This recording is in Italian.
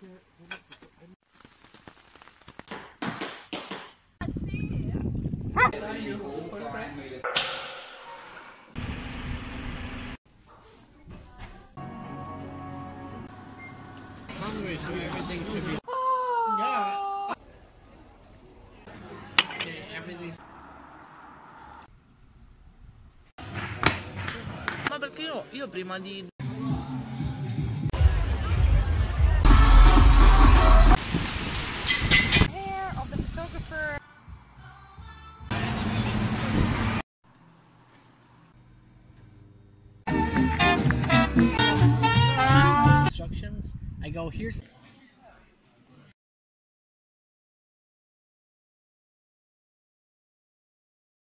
Hungry, so everything should be. Yeah. Okay, everything's. Ma perché io, io prima di... I go here's